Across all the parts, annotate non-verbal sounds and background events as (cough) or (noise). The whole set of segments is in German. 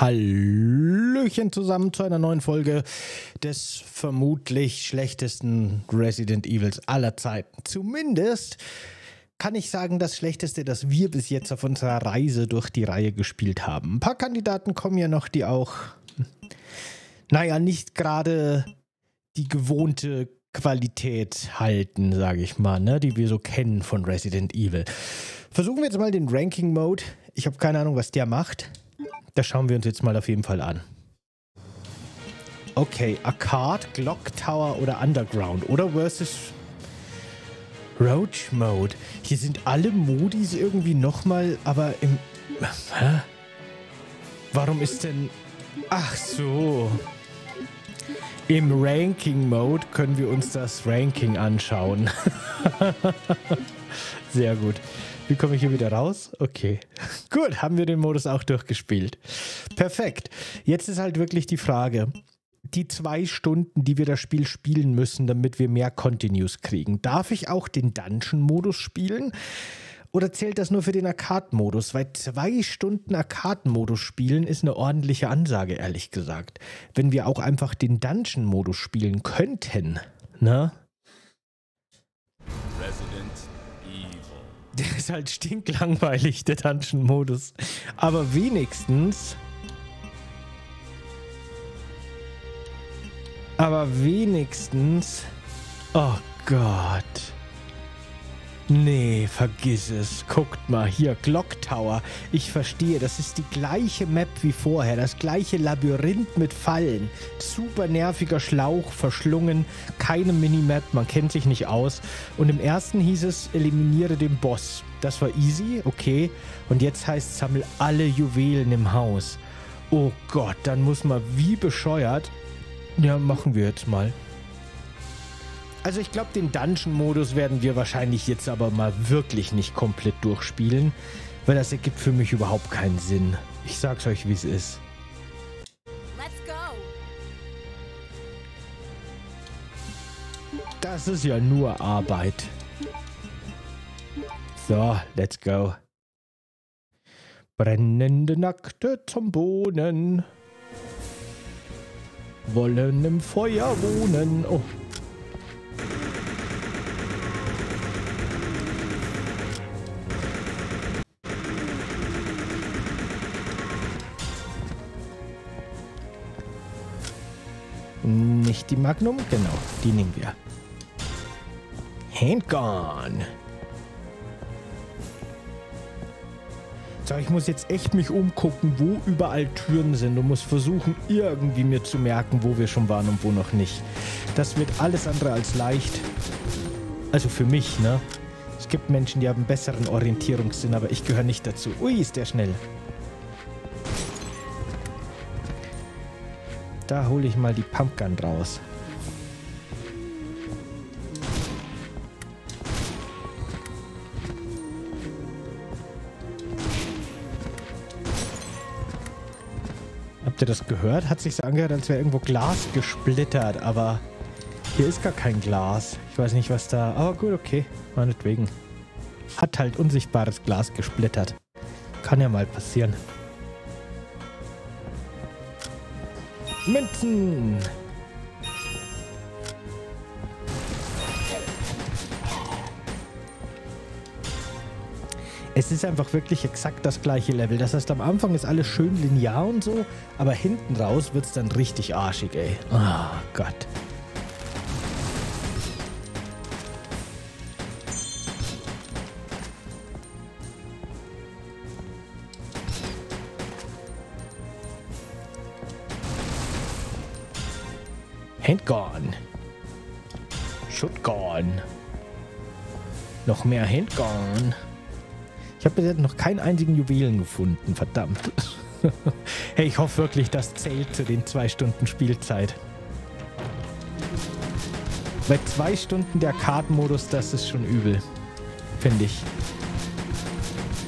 Hallöchen zusammen zu einer neuen Folge des vermutlich schlechtesten Resident Evils aller Zeiten. Zumindest kann ich sagen, das schlechteste, das wir bis jetzt auf unserer Reise durch die Reihe gespielt haben. Ein paar Kandidaten kommen ja noch, die auch, naja, nicht gerade die gewohnte Qualität halten, sage ich mal, ne, die wir so kennen von Resident Evil. Versuchen wir jetzt mal den Ranking Mode. Ich habe keine Ahnung, was der macht. Das schauen wir uns jetzt mal auf jeden Fall an. Okay, Arcade, Glock Tower oder Underground oder versus Roach Mode. Hier sind alle Modis irgendwie nochmal, aber im... Hä? Warum ist denn... Ach so. Im Ranking Mode können wir uns das Ranking anschauen. (laughs) Sehr gut. Wie komme ich hier wieder raus? Okay. (laughs) Gut, haben wir den Modus auch durchgespielt. Perfekt. Jetzt ist halt wirklich die Frage, die zwei Stunden, die wir das Spiel spielen müssen, damit wir mehr Continues kriegen. Darf ich auch den Dungeon-Modus spielen? Oder zählt das nur für den Arcade-Modus? Weil zwei Stunden Arcade-Modus spielen ist eine ordentliche Ansage, ehrlich gesagt. Wenn wir auch einfach den Dungeon-Modus spielen könnten, ne? Der ist halt stinklangweilig, der Dungeon-Modus. Aber wenigstens. Aber wenigstens. Oh Gott. Nee, vergiss es. Guckt mal, hier, Clock Tower. Ich verstehe, das ist die gleiche Map wie vorher. Das gleiche Labyrinth mit Fallen. Super nerviger Schlauch, verschlungen. Keine Minimap, man kennt sich nicht aus. Und im ersten hieß es, eliminiere den Boss. Das war easy, okay. Und jetzt heißt es, sammel alle Juwelen im Haus. Oh Gott, dann muss man wie bescheuert. Ja, machen wir jetzt mal. Also ich glaube, den Dungeon-Modus werden wir wahrscheinlich jetzt aber mal wirklich nicht komplett durchspielen, weil das ergibt für mich überhaupt keinen Sinn. Ich sag's euch, wie es ist. Das ist ja nur Arbeit. So, let's go. Brennende Nackte zum Bohnen. Wollen im Feuer wohnen. Oh, Nicht die Magnum? Genau, die nehmen wir. Handgun. So, ich muss jetzt echt mich umgucken, wo überall Türen sind und muss versuchen, irgendwie mir zu merken, wo wir schon waren und wo noch nicht. Das wird alles andere als leicht. Also für mich, ne? Es gibt Menschen, die haben besseren Orientierungssinn, aber ich gehöre nicht dazu. Ui, ist der schnell. Da hole ich mal die Pumpgun raus. Habt ihr das gehört? Hat sich so angehört, als wäre irgendwo Glas gesplittert, aber hier ist gar kein Glas. Ich weiß nicht, was da... Aber gut, okay. Meinetwegen. Hat halt unsichtbares Glas gesplittert. Kann ja mal passieren. Münzen. Es ist einfach wirklich exakt das gleiche Level. Das heißt, am Anfang ist alles schön linear und so, aber hinten raus wird es dann richtig arschig, ey. Oh Gott. Handgun. Shotgun. Noch mehr Handgun. Ich habe bisher noch keinen einzigen Juwelen gefunden, verdammt. (laughs) hey, ich hoffe wirklich, das zählt zu den zwei Stunden Spielzeit. Bei zwei Stunden der Kartenmodus, das ist schon übel. Finde ich.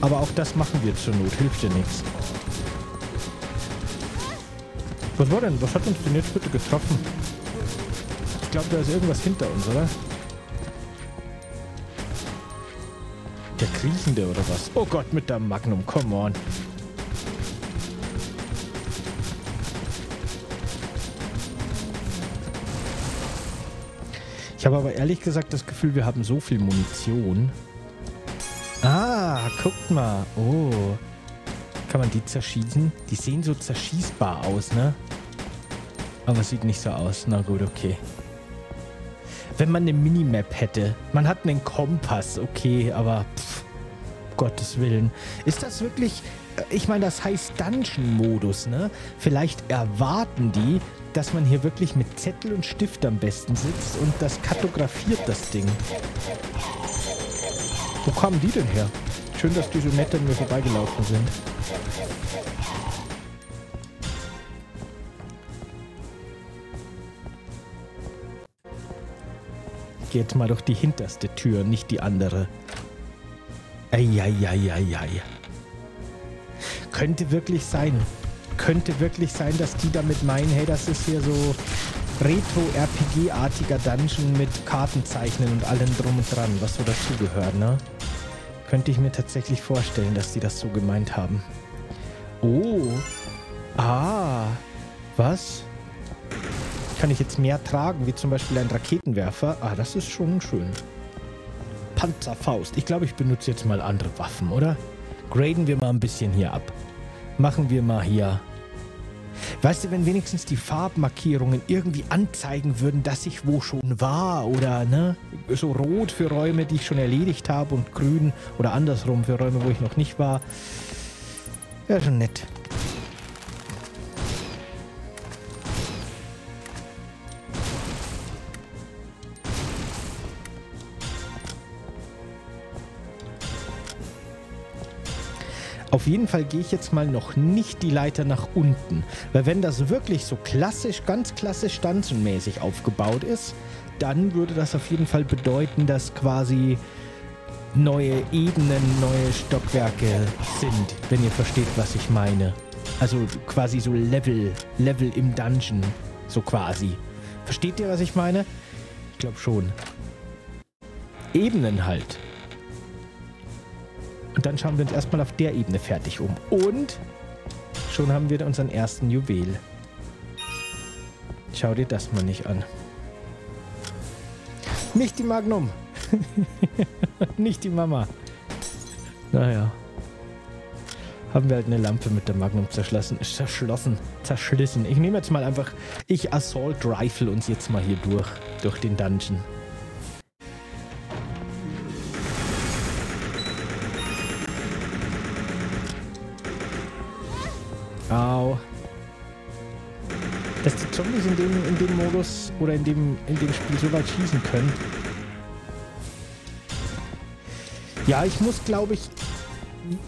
Aber auch das machen wir zur Not, hilft ja nichts. Was war denn? Was hat uns denn jetzt bitte getroffen? glaube, da ist irgendwas hinter uns, oder? Der Kriechende oder was? Oh Gott, mit der Magnum, come on. Ich habe aber ehrlich gesagt das Gefühl, wir haben so viel Munition. Ah, guckt mal. Oh. Kann man die zerschießen? Die sehen so zerschießbar aus, ne? Aber sieht nicht so aus. Na gut, okay. Wenn man eine Minimap hätte. Man hat einen Kompass, okay, aber pff, Gottes Willen. Ist das wirklich... Äh, ich meine, das heißt Dungeon-Modus, ne? Vielleicht erwarten die, dass man hier wirklich mit Zettel und Stift am besten sitzt und das kartografiert das Ding. Wo kamen die denn her? Schön, dass die so nett an mir vorbeigelaufen sind. Geh jetzt mal durch die hinterste Tür, nicht die andere. Eieieiei. Könnte wirklich sein. Könnte wirklich sein, dass die damit meinen, hey, das ist hier so Retro-RPG-artiger Dungeon mit Kartenzeichnen und allem drum und dran, was so dazugehört, ne? Könnte ich mir tatsächlich vorstellen, dass die das so gemeint haben. Oh. Ah. Was? Kann ich jetzt mehr tragen, wie zum Beispiel ein Raketenwerfer? Ah, das ist schon schön. Panzerfaust. Ich glaube, ich benutze jetzt mal andere Waffen, oder? Graden wir mal ein bisschen hier ab. Machen wir mal hier Weißt du, wenn wenigstens die Farbmarkierungen irgendwie anzeigen würden, dass ich wo schon war oder ne, so rot für Räume, die ich schon erledigt habe und grün oder andersrum für Räume, wo ich noch nicht war. Ja, schon nett. Auf jeden Fall gehe ich jetzt mal noch nicht die Leiter nach unten. Weil wenn das wirklich so klassisch, ganz klassisch stanzenmäßig aufgebaut ist, dann würde das auf jeden Fall bedeuten, dass quasi neue Ebenen, neue Stockwerke sind, wenn ihr versteht, was ich meine. Also quasi so Level, Level im Dungeon, so quasi. Versteht ihr, was ich meine? Ich glaube schon. Ebenen halt. Und dann schauen wir uns erstmal auf der Ebene fertig um. Und schon haben wir unseren ersten Juwel. Schau dir das mal nicht an. Nicht die Magnum. (laughs) nicht die Mama. Naja. Haben wir halt eine Lampe mit der Magnum zerschlossen. Zerschlossen. Zerschlissen. Ich nehme jetzt mal einfach... Ich Assault Rifle uns jetzt mal hier durch. Durch den Dungeon. Au. Dass die Zombies in dem, in dem Modus oder in dem, in dem Spiel so weit schießen können. Ja, ich muss, glaube ich,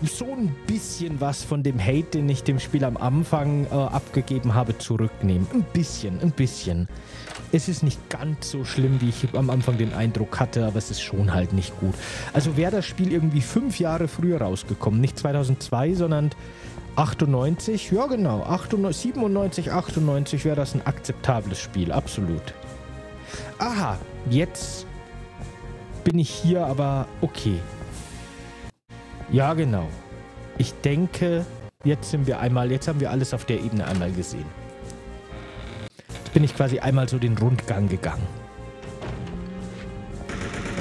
so ein bisschen was von dem Hate, den ich dem Spiel am Anfang äh, abgegeben habe, zurücknehmen. Ein bisschen, ein bisschen. Es ist nicht ganz so schlimm, wie ich am Anfang den Eindruck hatte, aber es ist schon halt nicht gut. Also wäre das Spiel irgendwie fünf Jahre früher rausgekommen, nicht 2002, sondern 98, ja genau, 98, 97, 98 wäre das ein akzeptables Spiel, absolut. Aha, jetzt bin ich hier, aber okay. Ja, genau. Ich denke, jetzt sind wir einmal, jetzt haben wir alles auf der Ebene einmal gesehen. Jetzt bin ich quasi einmal so den Rundgang gegangen.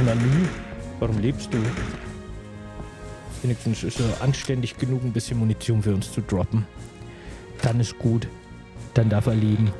Nanu, warum lebst du? Wenigstens ist er anständig genug, ein bisschen Munition für uns zu droppen. Dann ist gut. Dann darf er leben.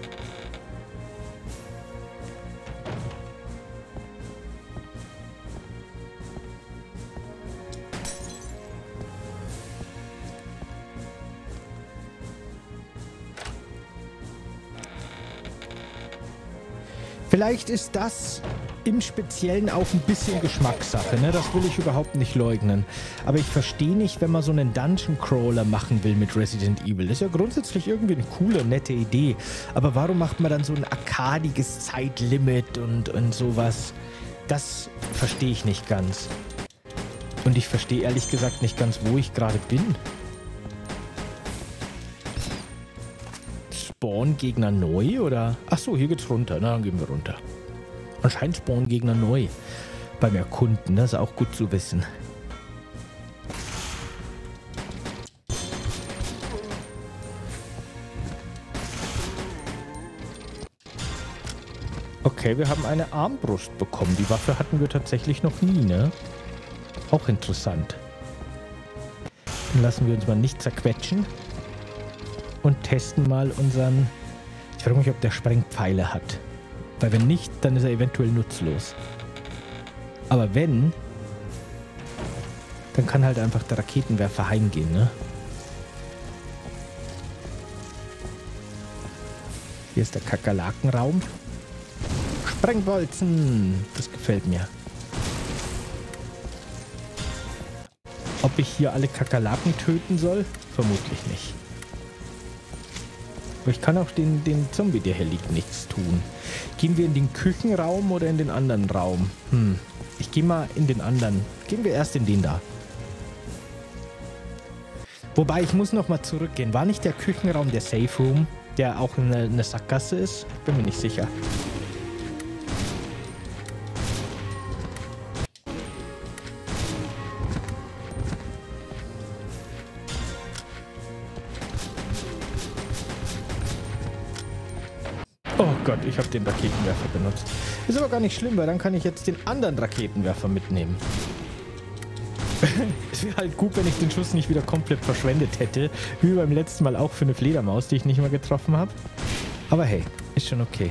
Vielleicht ist das im Speziellen auch ein bisschen Geschmackssache, ne? Das will ich überhaupt nicht leugnen. Aber ich verstehe nicht, wenn man so einen Dungeon Crawler machen will mit Resident Evil. Das ist ja grundsätzlich irgendwie eine coole, nette Idee. Aber warum macht man dann so ein arkadiges Zeitlimit und, und sowas? Das verstehe ich nicht ganz. Und ich verstehe ehrlich gesagt nicht ganz, wo ich gerade bin. Spawn Gegner neu oder? Ach so, hier geht's runter. Na, dann gehen wir runter. Anscheinend spawnen Gegner neu beim Erkunden. Das ist auch gut zu wissen. Okay, wir haben eine Armbrust bekommen. Die Waffe hatten wir tatsächlich noch nie, ne? Waffe hatten wir tatsächlich noch nie, ne? Auch interessant. Dann lassen wir uns mal nicht zerquetschen. Und testen mal unseren... Ich frage mich, ob der Sprengpfeile hat. Weil wenn nicht, dann ist er eventuell nutzlos. Aber wenn, dann kann halt einfach der Raketenwerfer heimgehen, ne? Hier ist der Kakerlakenraum. Sprengbolzen! Das gefällt mir. Ob ich hier alle Kakerlaken töten soll? Vermutlich nicht. Aber ich kann auch den, den Zombie, der hier liegt, nichts tun. Gehen wir in den Küchenraum oder in den anderen Raum? Hm. Ich gehe mal in den anderen. Gehen wir erst in den da. Wobei, ich muss noch mal zurückgehen. War nicht der Küchenraum der Safe Room, der auch eine, eine Sackgasse ist? Bin mir nicht sicher. Ich habe den Raketenwerfer benutzt. Ist aber gar nicht schlimm, weil dann kann ich jetzt den anderen Raketenwerfer mitnehmen. (laughs) es wäre halt gut, wenn ich den Schuss nicht wieder komplett verschwendet hätte. Wie beim letzten Mal auch für eine Fledermaus, die ich nicht mehr getroffen habe. Aber hey, ist schon okay.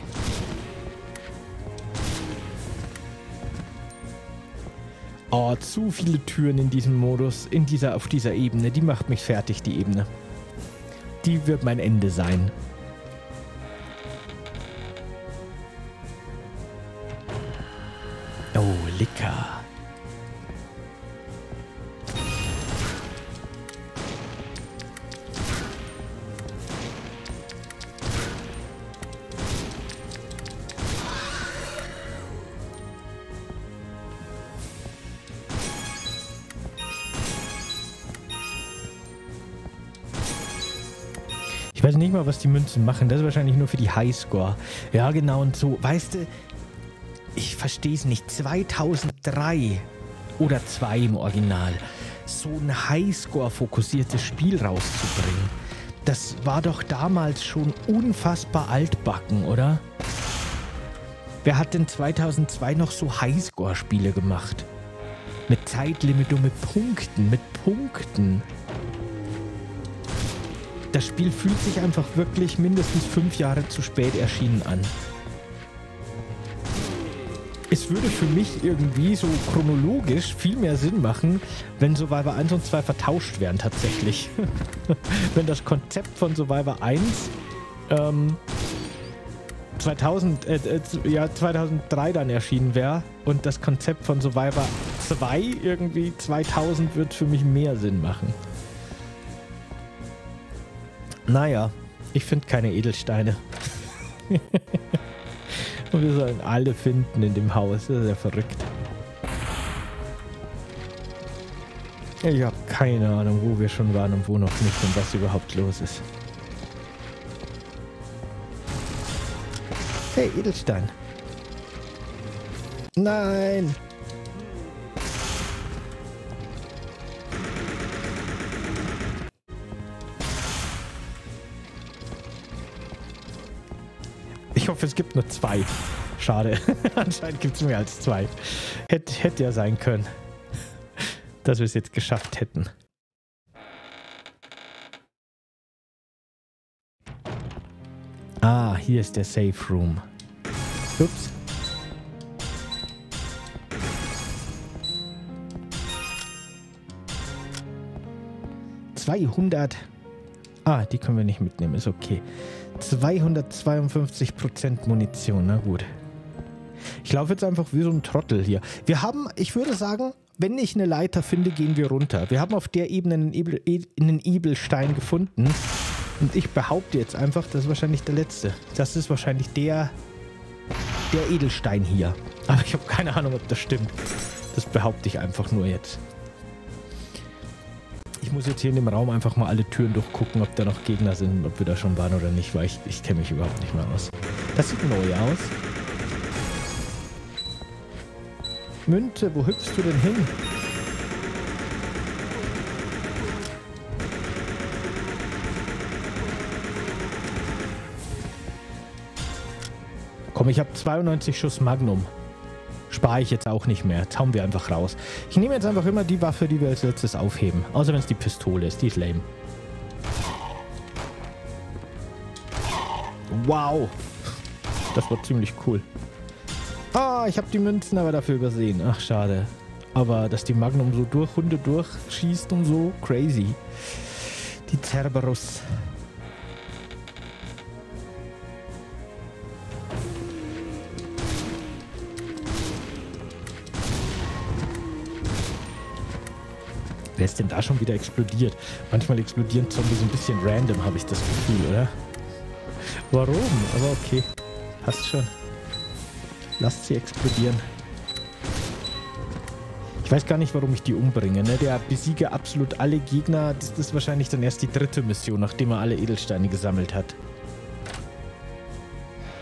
Oh, zu viele Türen in diesem Modus, in dieser, auf dieser Ebene. Die macht mich fertig, die Ebene. Die wird mein Ende sein. Weiß nicht mal, was die Münzen machen. Das ist wahrscheinlich nur für die Highscore. Ja, genau. Und so, weißt du, ich verstehe es nicht, 2003 oder 2 im Original, so ein Highscore-fokussiertes Spiel rauszubringen. Das war doch damals schon unfassbar altbacken, oder? Wer hat denn 2002 noch so Highscore-Spiele gemacht? Mit Zeitlimit und mit Punkten, mit Punkten. Das Spiel fühlt sich einfach wirklich mindestens fünf Jahre zu spät erschienen an es würde für mich irgendwie so chronologisch viel mehr Sinn machen, wenn Survivor 1 und 2 vertauscht wären tatsächlich. (laughs) wenn das Konzept von Survivor 1 ähm, 2000, äh, äh, ja, 2003 dann erschienen wäre und das Konzept von Survivor 2 irgendwie 2000 wird für mich mehr Sinn machen. Naja, ich finde keine Edelsteine. Und (laughs) wir sollen alle finden in dem Haus. Das ist ja verrückt. Ich habe keine Ahnung, wo wir schon waren und wo noch nicht und was überhaupt los ist. Hey, Edelstein. Nein! Ich hoffe, es gibt nur zwei. Schade. (laughs) Anscheinend gibt es mehr als zwei. Hätte, hätte ja sein können, dass wir es jetzt geschafft hätten. Ah, hier ist der Safe Room. Ups. Zweihundert. Ah, die können wir nicht mitnehmen, ist okay. 252% Munition, na gut. Ich laufe jetzt einfach wie so ein Trottel hier. Wir haben, ich würde sagen, wenn ich eine Leiter finde, gehen wir runter. Wir haben auf der Ebene einen, Ebel, einen Ebelstein gefunden. Und ich behaupte jetzt einfach, das ist wahrscheinlich der letzte. Das ist wahrscheinlich der, der Edelstein hier. Aber ich habe keine Ahnung, ob das stimmt. Das behaupte ich einfach nur jetzt. Ich muss jetzt hier in dem Raum einfach mal alle Türen durchgucken, ob da noch Gegner sind, ob wir da schon waren oder nicht, weil ich, ich kenne mich überhaupt nicht mehr aus. Das sieht neu aus. Münte, wo hüpfst du denn hin? Komm, ich habe 92 Schuss Magnum. Spare ich jetzt auch nicht mehr. Jetzt hauen wir einfach raus. Ich nehme jetzt einfach immer die Waffe, die wir als letztes aufheben. Außer wenn es die Pistole ist. Die ist lame. Wow. Das war ziemlich cool. Ah, ich habe die Münzen aber dafür übersehen. Ach, schade. Aber dass die Magnum so durch Hunde durchschießt und so, crazy. Die Cerberus. Wer ist denn da schon wieder explodiert? Manchmal explodieren Zombies ein bisschen random, habe ich das Gefühl, oder? Warum? Aber okay. Passt schon. Lasst sie explodieren. Ich weiß gar nicht, warum ich die umbringe. Ne? Der besiege absolut alle Gegner. Das ist wahrscheinlich dann erst die dritte Mission, nachdem er alle Edelsteine gesammelt hat.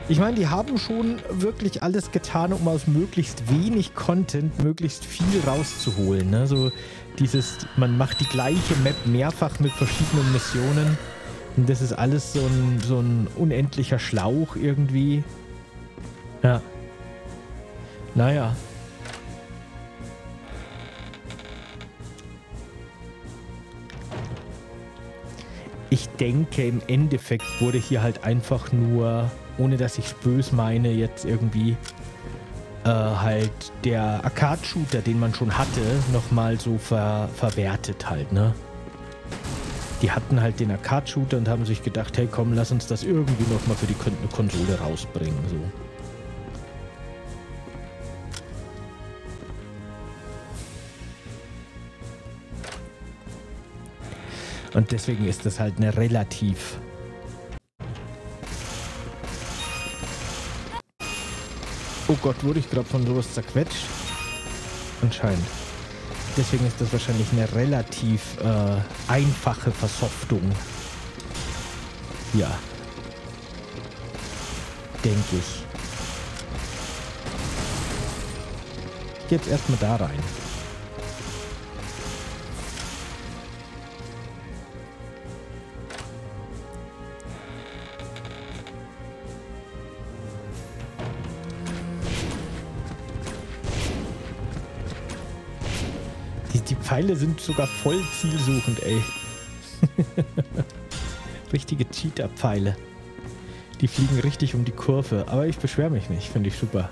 Ich meine, die haben schon wirklich alles getan, um aus möglichst wenig Content möglichst viel rauszuholen. Ne? So dieses, man macht die gleiche Map mehrfach mit verschiedenen Missionen. Und das ist alles so ein, so ein unendlicher Schlauch irgendwie. Ja. Naja. Ich denke, im Endeffekt wurde hier halt einfach nur, ohne dass ich es böse meine, jetzt irgendwie äh, halt der Arcade-Shooter, den man schon hatte, nochmal so ver verwertet halt, ne? Die hatten halt den Arcade-Shooter und haben sich gedacht, hey komm, lass uns das irgendwie nochmal für die Konsole rausbringen, so. Und deswegen ist das halt eine relativ Oh Gott, wurde ich gerade von sowas zerquetscht? Anscheinend. Deswegen ist das wahrscheinlich eine relativ äh, einfache Versoftung. Ja. Denke ich. Jetzt erstmal da rein. Pfeile sind sogar voll zielsuchend, ey. (laughs) Richtige Cheater-Pfeile. Die fliegen richtig um die Kurve. Aber ich beschwere mich nicht. Finde ich super.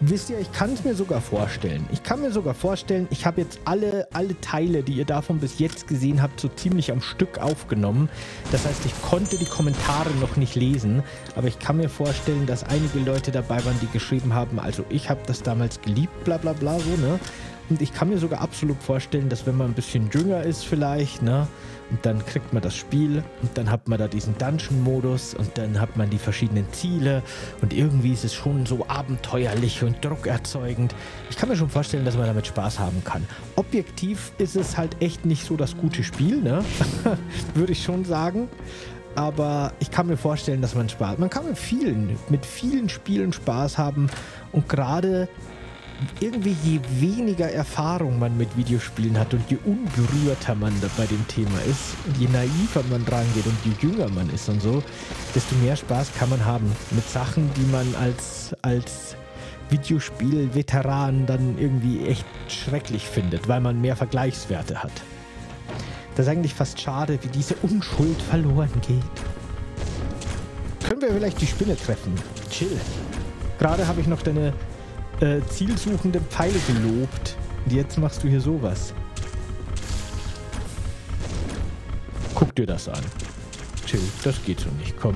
Wisst ihr, ich kann es mir sogar vorstellen. Ich kann mir sogar vorstellen, ich habe jetzt alle, alle Teile, die ihr davon bis jetzt gesehen habt, so ziemlich am Stück aufgenommen. Das heißt, ich konnte die Kommentare noch nicht lesen, aber ich kann mir vorstellen, dass einige Leute dabei waren, die geschrieben haben, also ich habe das damals geliebt, bla bla bla, so, ne? Und ich kann mir sogar absolut vorstellen, dass wenn man ein bisschen jünger ist vielleicht, ne, und dann kriegt man das Spiel und dann hat man da diesen Dungeon-Modus und dann hat man die verschiedenen Ziele und irgendwie ist es schon so abenteuerlich und druckerzeugend. Ich kann mir schon vorstellen, dass man damit Spaß haben kann. Objektiv ist es halt echt nicht so das gute Spiel, ne? (laughs) Würde ich schon sagen. Aber ich kann mir vorstellen, dass man Spaß. Man kann mit vielen, mit vielen Spielen Spaß haben und gerade irgendwie je weniger Erfahrung man mit Videospielen hat und je ungerührter man bei dem Thema ist und je naiver man dran geht und je jünger man ist und so, desto mehr Spaß kann man haben mit Sachen, die man als, als Videospiel-Veteran dann irgendwie echt schrecklich findet, weil man mehr Vergleichswerte hat. Das ist eigentlich fast schade, wie diese Unschuld verloren geht. Können wir vielleicht die Spinne treffen? Chill. Gerade habe ich noch deine äh, zielsuchende Pfeile gelobt. Und jetzt machst du hier sowas. Guck dir das an. Chill, das geht so nicht. Komm.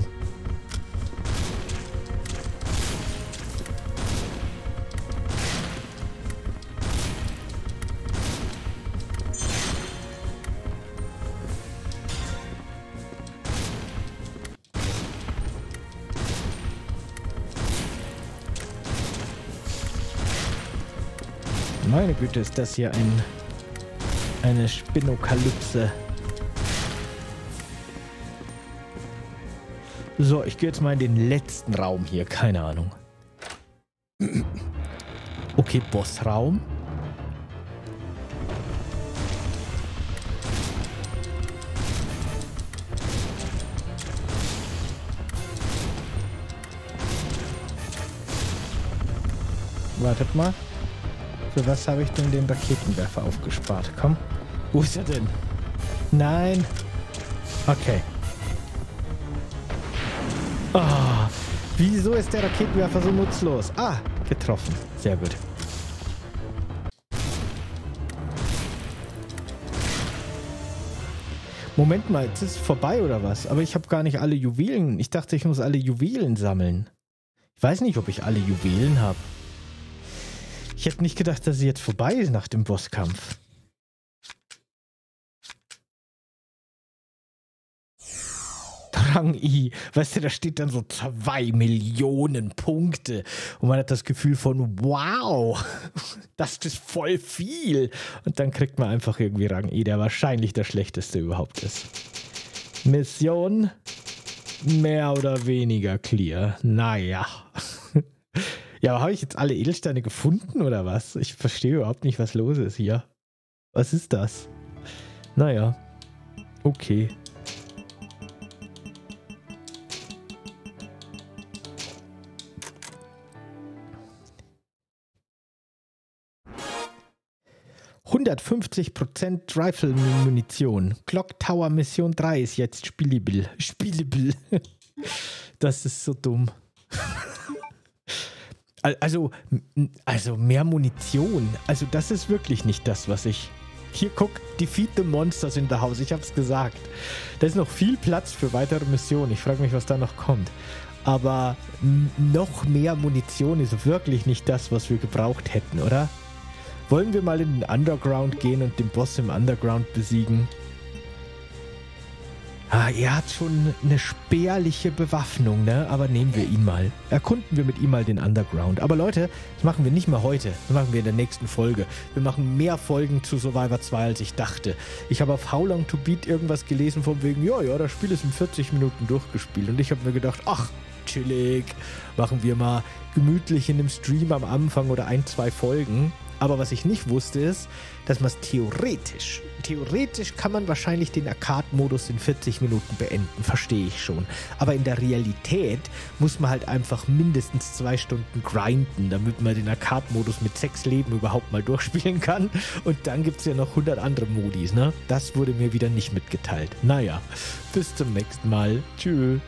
Güte, ist das hier ein, eine Spinnokalypse. So, ich gehe jetzt mal in den letzten Raum hier. Keine Ahnung. Okay, Bossraum. Wartet mal. Für was habe ich denn den Raketenwerfer aufgespart? Komm. Wo ist er denn? Nein. Okay. Oh, wieso ist der Raketenwerfer so nutzlos? Ah, getroffen. Sehr gut. Moment mal, jetzt ist es vorbei oder was? Aber ich habe gar nicht alle Juwelen. Ich dachte, ich muss alle Juwelen sammeln. Ich weiß nicht, ob ich alle Juwelen habe. Ich hätte nicht gedacht, dass sie jetzt vorbei ist nach dem Bosskampf. Rang I. Weißt du, da steht dann so zwei Millionen Punkte. Und man hat das Gefühl von, wow, (laughs) das ist voll viel. Und dann kriegt man einfach irgendwie Rang I, der wahrscheinlich der schlechteste überhaupt ist. Mission mehr oder weniger clear. Naja. Ja, aber habe ich jetzt alle Edelsteine gefunden oder was? Ich verstehe überhaupt nicht, was los ist hier. Was ist das? Naja. Okay. 150% Rifle-Munition. Clock Tower Mission 3 ist jetzt spielable. Spielable. (laughs) Das ist so dumm. Also, also mehr Munition. Also das ist wirklich nicht das, was ich... Hier, guck, Defeat the Monsters in the House. Ich hab's gesagt. Da ist noch viel Platz für weitere Missionen. Ich frage mich, was da noch kommt. Aber noch mehr Munition ist wirklich nicht das, was wir gebraucht hätten, oder? Wollen wir mal in den Underground gehen und den Boss im Underground besiegen? Ah, er hat schon eine spärliche Bewaffnung, ne? Aber nehmen wir ihn mal. Erkunden wir mit ihm mal den Underground. Aber Leute, das machen wir nicht mehr heute. Das machen wir in der nächsten Folge. Wir machen mehr Folgen zu Survivor 2, als ich dachte. Ich habe auf How Long to Beat irgendwas gelesen von wegen, ja, ja, das Spiel ist in 40 Minuten durchgespielt. Und ich habe mir gedacht, ach, chillig, machen wir mal gemütlich in einem Stream am Anfang oder ein, zwei Folgen. Aber was ich nicht wusste ist, dass man es theoretisch, theoretisch kann man wahrscheinlich den Arcade-Modus in 40 Minuten beenden, verstehe ich schon. Aber in der Realität muss man halt einfach mindestens zwei Stunden grinden, damit man den Arcade-Modus mit sechs Leben überhaupt mal (laughs) durchspielen kann. Und dann gibt es ja noch 100 andere Modis, ne? Das wurde mir wieder nicht mitgeteilt. Naja, bis zum nächsten Mal. Tschüss.